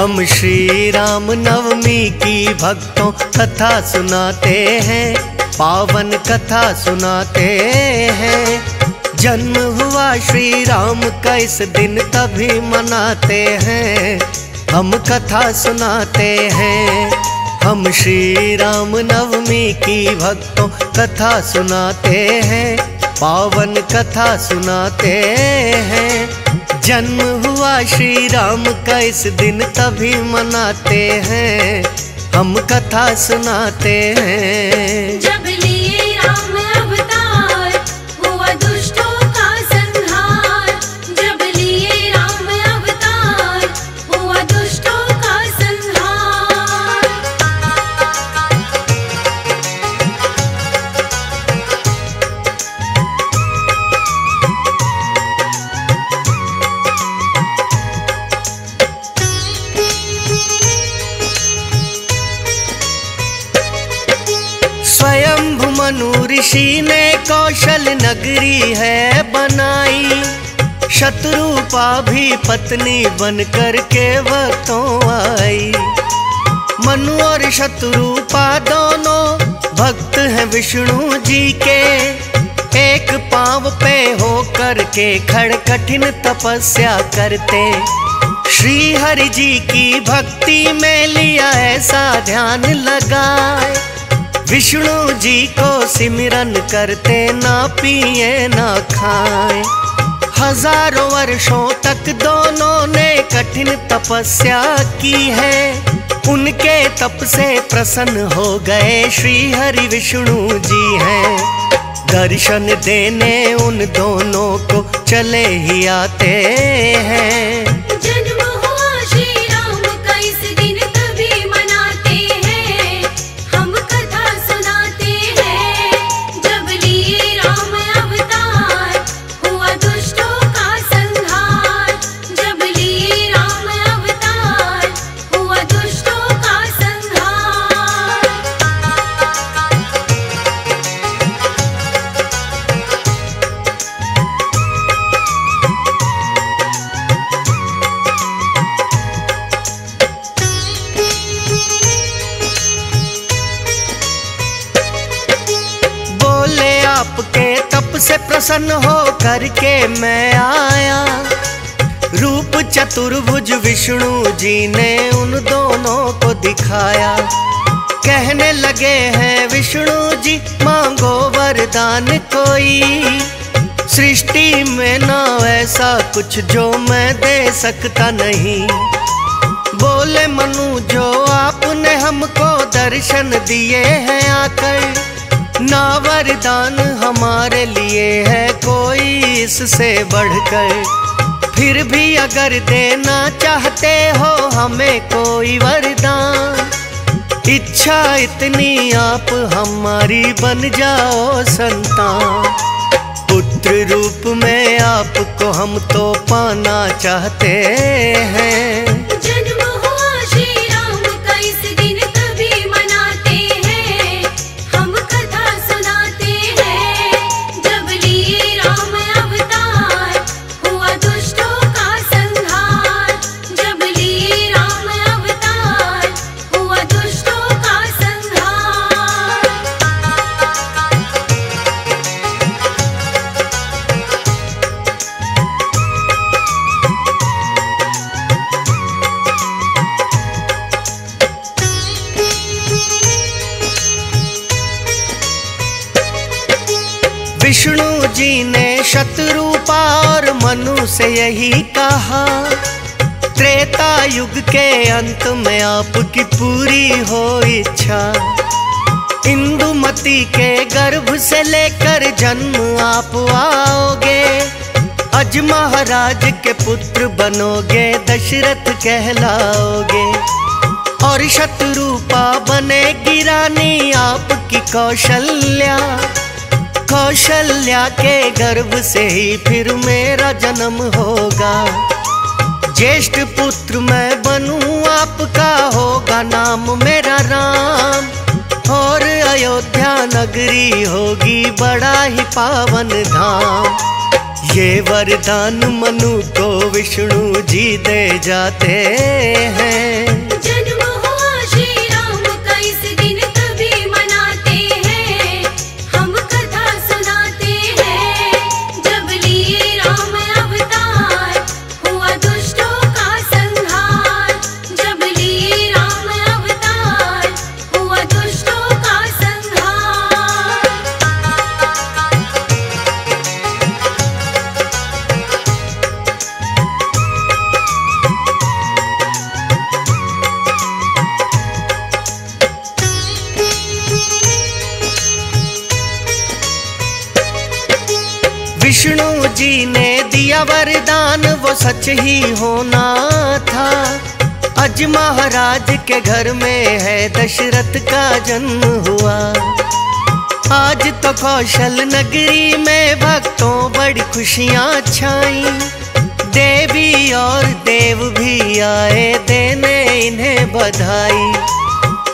हम श्री राम नवमी की भक्तों कथा सुनाते हैं, पावन कथा सुनाते हैं। जन्म हुआ श्री राम का इस दिन तभी मनाते हैं, हम कथा सुनाते हैं। हम श्री राम नवमी की भक्तों कथा सुनाते हैं, पावन कथा सुनाते हैं। जन्म हुआ श्री राम का, इस दिन तभी मनाते हैं, हम कथा सुनाते हैं। जब लिए राम अवतार ऋषि ने कौशल नगरी है बनाई। शत्रुपा भी पत्नी बन कर के वक्तों आई। मनु और शत्रुपा दोनों भक्त हैं विष्णु जी के। एक पाँव पे हो कर के खड़ कठिन तपस्या करते। श्री हरि जी की भक्ति में लिया ऐसा ध्यान लगाए। विष्णु जी को सिमरन करते ना पिए, ना खाए। हज़ारों वर्षों तक दोनों ने कठिन तपस्या की है। उनके तप से प्रसन्न हो गए श्री हरि विष्णु जी हैं। दर्शन देने उन दोनों को चले ही आते हैं। प्रसन्न हो करके मैं आया। रूप चतुर्भुज विष्णु जी ने उन दोनों को दिखाया। कहने लगे हैं, विष्णु जी, मांगो वरदान कोई। सृष्टि में ना ऐसा कुछ जो मैं दे सकता नहीं। बोले मनु, जो आपने हमको दर्शन दिए हैं आकर ना वरदान हमारे लिए है कोई इससे बढ़कर। फिर भी अगर देना चाहते हो हमें कोई वरदान। इच्छा इतनी आप हमारी बन जाओ संतान। पुत्र रूप में आपको हम तो पाना चाहते हैं। विष्णु जी ने शत्रुपा और मनु से यही कहा, त्रेता युग के अंत में आपकी पूरी हो इच्छा। इंदुमती के गर्भ से लेकर जन्म आप आओगे, अज महाराज के पुत्र बनोगे, दशरथ कहलाओगे। और शत्रुपा बनेगी रानी आपकी कौशल्या। कौशल्या के गर्भ से ही फिर मेरा जन्म होगा। ज्येष्ठ पुत्र मैं बनूं, आपका होगा नाम मेरा राम। और अयोध्या नगरी होगी बड़ा ही पावन धाम। ये वरदान मनु को विष्णु जी दे जाते हैं। सच ही होना था। अज महाराज के घर में है दशरथ का जन्म हुआ। आज तो कौशल नगरी में भक्तों बड़ी खुशियाँ छाई। देवी और देव भी आए देने इन्हें बधाई।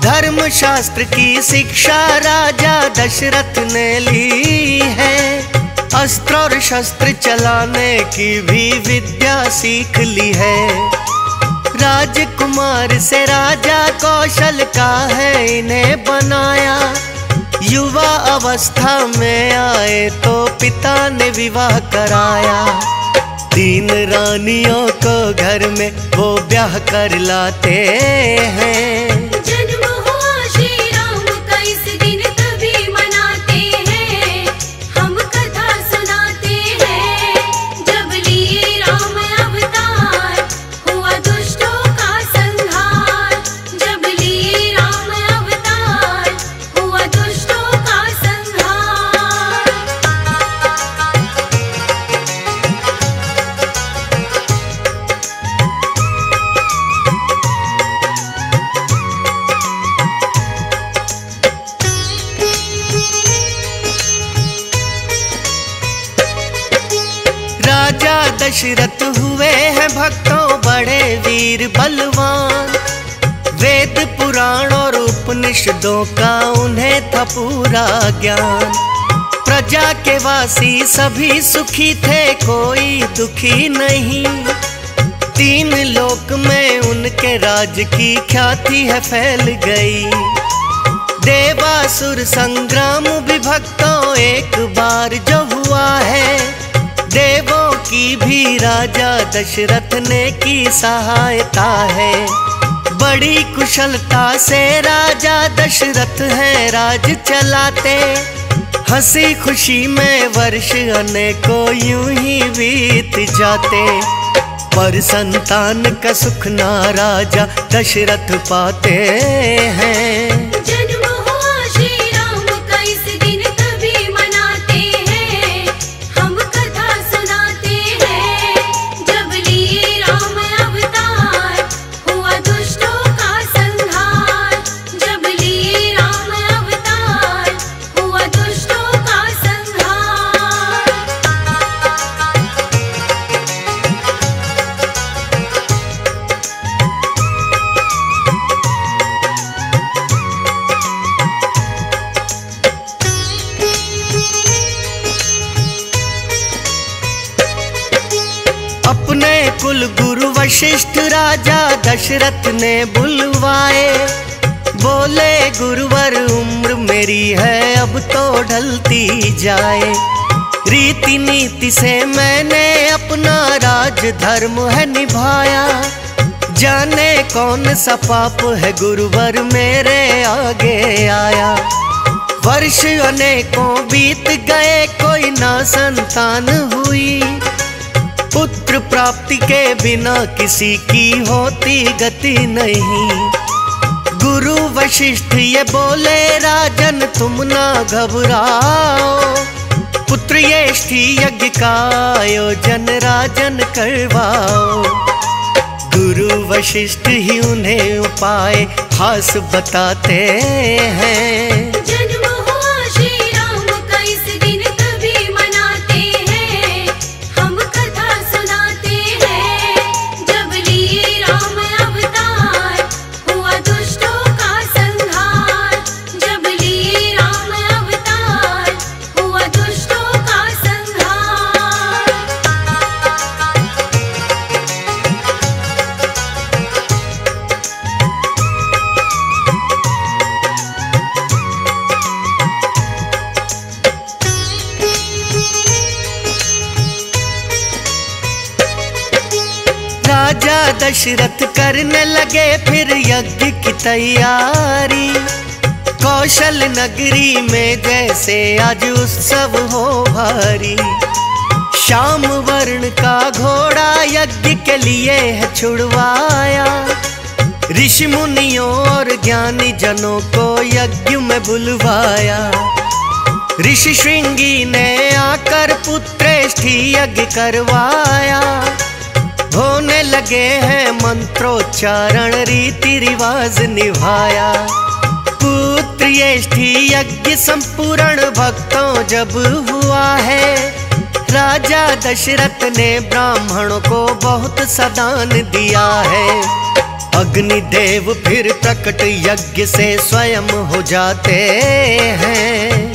धर्म शास्त्र की शिक्षा राजा दशरथ ने ली है। अस्त्र और शस्त्र चलाने की भी विद्या सीख ली है। राजकुमार से राजा कौशल का है इन्हें बनाया। युवा अवस्था में आए तो पिता ने विवाह कराया। तीन रानियों को घर में वो ब्याह कर लाते हैं। दशरथ हुए हैं भक्तों बड़े वीर बलवान। वेद, पुराण और उपनिषदों का उन्हें था पूरा ज्ञान। प्रजा के वासी सभी सुखी थे, कोई दुखी नहीं। तीन लोक में उनके राज की ख्याति है, फैल गई। देवासुर संग्राम भी भक्तों एक बार जो हुआ है देवों की भी राजा दशरथ ने की सहायता है। बड़ी कुशलता से राजा दशरथ है, राज चलाते। हँसी खुशी में वर्ष अनेकों यूँ ही बीत जाते। पर संतान का सुख ना राजा दशरथ पाते हैं। दशरथ ने बुलवाए। बोले, गुरुवर, उम्र मेरी है, अब तो ढलती जाए। रीति नीति से मैंने अपना राज धर्म है निभाया। जाने कौन सा पाप है, गुरुवर मेरे आगे आया। वर्ष अनेकों बीत गए, कोई ना संतान हुई। पुत्र प्राप्ति के बिना किसी की होती गति नहीं। गुरु वशिष्ठ ये बोले, राजन तुम ना घबराओ। पुत्र येष्ठी यज्ञ का आयोजन राजन करवाओ। गुरु वशिष्ठ ही उन्हें उपाय खास बताते हैं। दशरथ करने लगे फिर यज्ञ की तैयारी। कौशल नगरी में जैसे आज उत्सव हो भारी। श्याम वर्ण का घोड़ा यज्ञ के लिए है छुड़वाया। ऋषि मुनियों और ज्ञानी जनों को यज्ञ में बुलवाया। ऋषि श्रृंगी ने आकर पुत्रेष्ठी यज्ञ करवाया। लगे हैं मंत्रोच्चारण रीति रिवाज निभाया। पुत्र यज्ञ संपूर्ण भक्तों जब हुआ है, राजा दशरथ ने ब्राह्मणों को बहुत सदान दिया है। अग्निदेव फिर प्रकट यज्ञ से स्वयं हो जाते हैं।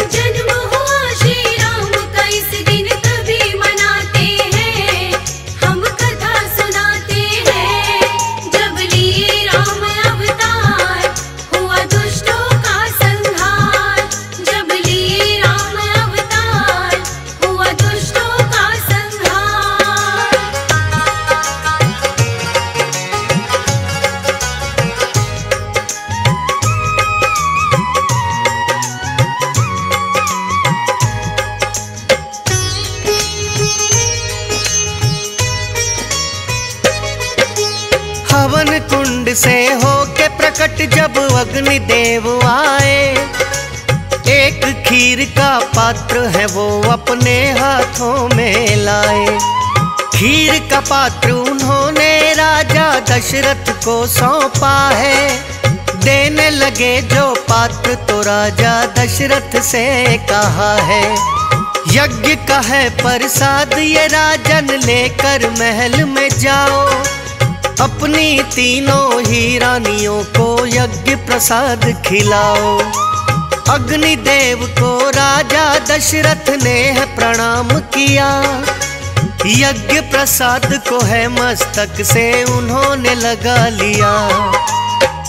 अपने हाथों में लाए। खीर का पात्र उन्होंने राजा दशरथ को सौंपा है। देने लगे जो पात्र तो राजा दशरथ से कहा है। यज्ञ का है प्रसाद, ये राजन लेकर महल में जाओ। अपनी तीनों ही रानियों को यज्ञ प्रसाद खिलाओ। अग्निदेव को राजा दशरथ ने प्रणाम किया। यज्ञ प्रसाद को है मस्तक से उन्होंने लगा लिया।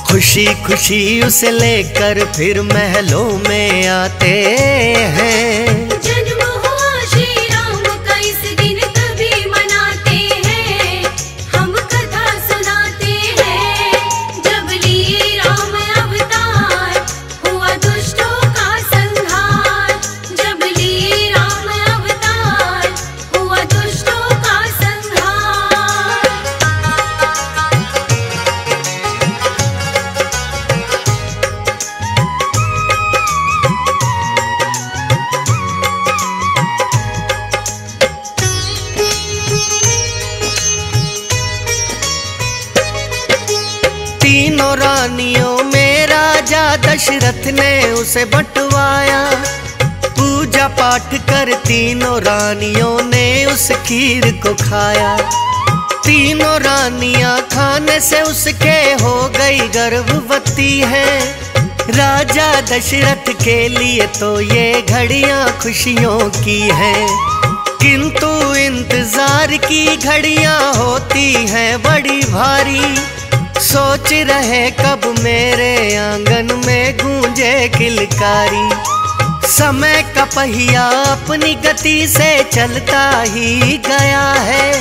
खुशी खुशी उसे लेकर फिर महलों में आते हैं। उसे बंटवाया। पूजा पाठ कर तीनों रानियों ने उस खीर को खाया। तीनों रानियाँ खाने से उसके हो गई गर्भवती है। राजा दशरथ के लिए तो ये घड़ियाँ खुशियों की हैं। किंतु इंतज़ार की घड़ियाँ होती हैं बड़ी भारी। सोच रहे कब मेरे आँगन में गूंजे किलकारी। समय का पहिया अपनी गति से चलता ही गया है।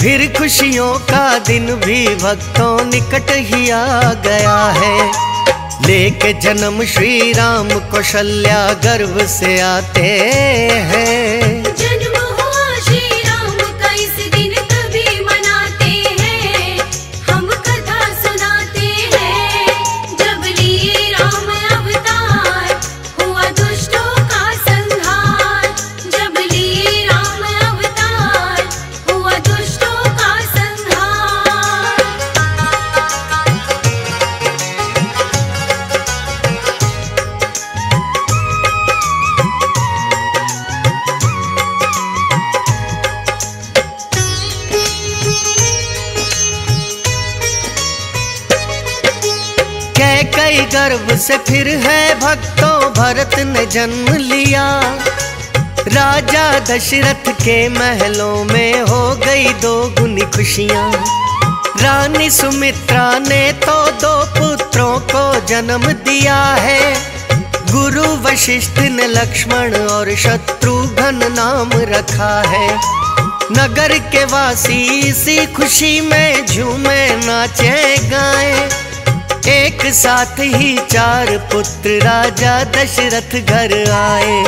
फिर खुशियों का दिन भी भक्तों निकट ही आ गया है। लेके जन्म श्री राम कौशल्या गर्भ से आते हैं। ने जन्म लिया। राजा दशरथ के महलों में हो गई दो गुनी खुशियाँ। रानी सुमित्रा ने तो दो पुत्रों को जन्म दिया है। गुरु वशिष्ठ ने लक्ष्मण और शत्रुघ्न नाम रखा है। नगर के वासी इसी खुशी में झूमे नाचे गाए। एक साथ ही चार पुत्र राजा दशरथ घर आए।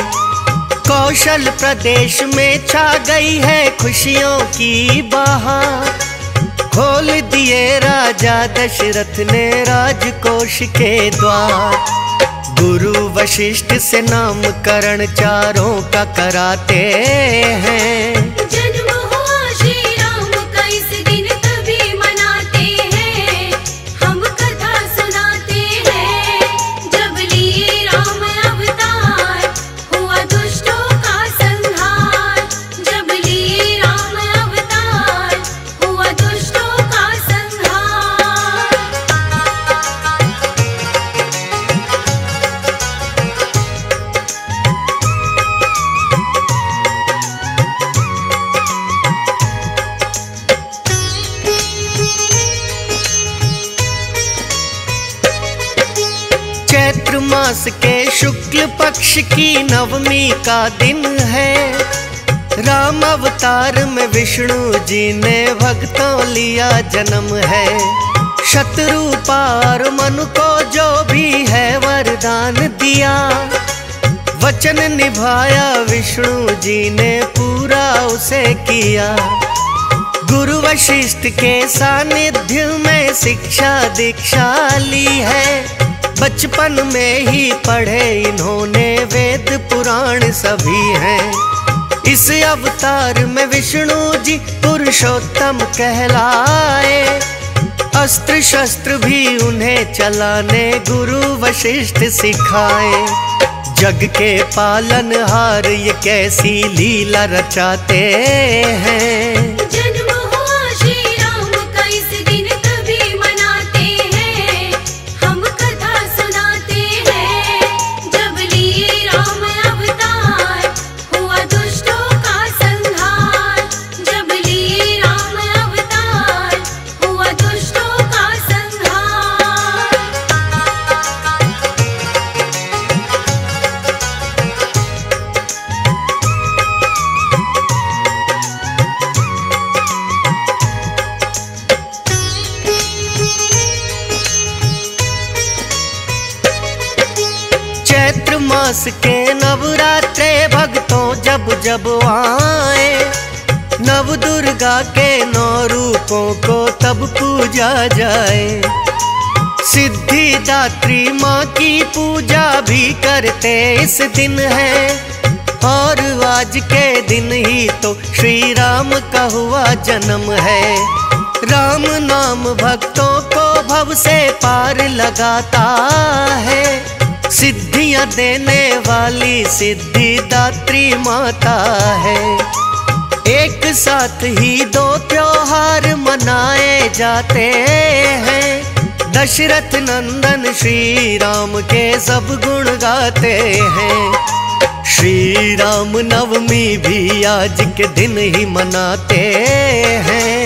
कौशल प्रदेश में छा गई है खुशियों की बहार खोल दिए राजा दशरथ ने राजकोष के द्वार। गुरु वशिष्ठ से नामकरण चारों का कराते हैं। शुक्ल पक्ष की नवमी का दिन है। राम अवतार में विष्णु जी ने भक्तों लिया जन्म है। शत्रु पार मनु को जो भी है वरदान दिया। वचन निभाया विष्णु जी ने पूरा उसे किया। गुरु वशिष्ठ के सानिध्य में शिक्षा दीक्षा ली है। बचपन में ही पढ़े इन्होंने वेद पुराण सभी हैं। इस अवतार में विष्णु जी पुरुषोत्तम कहलाए। अस्त्र शस्त्र भी उन्हें चलाने गुरु वशिष्ठ सिखाए। जग के पालन हार ये कैसी लीला रचाते हैं। जब जब आए नव दुर्गा के नौ रूपों को तब पूजा जाए। सिद्धि दात्री माँ की पूजा भी करते इस दिन है। और आज के दिन ही तो श्री राम का हुआ जन्म है। राम नाम भक्तों को भव से पार लगाता है। सिद्धियाँ देने वाली सिद्धि दात्री माता है। एक साथ ही दो त्योहार मनाए जाते हैं। दशरथ नंदन श्री राम के सब गुण गाते हैं। श्री राम नवमी भी आज के दिन ही मनाते हैं।